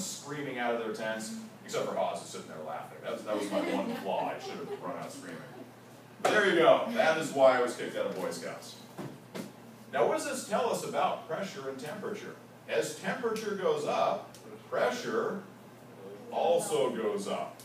everyone's screaming out of their tents, except for Haas, who's sitting there laughing. That was, that was my one flaw, I should have run out screaming. But there you go, that is why I was kicked out of Boy Scouts. Now what does this tell us about pressure and temperature? As temperature goes up, pressure also goes up.